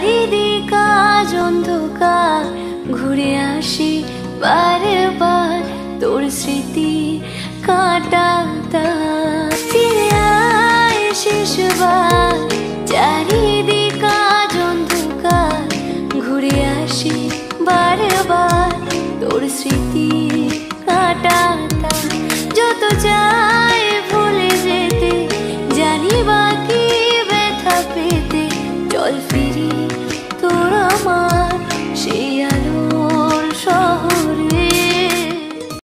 চারিদিক আজ অন্ধকার, ঘুরে আসি বারবার তোর স্মৃতি কাটা ফিরে আয় শেষবার চারিদিক আজ অন্ধকার, ঘুরে আসি বারবার তোর স্মৃতি কাটা যত চায় ভুলে যেতে, জানি বাকি ব্যথা পেতে জল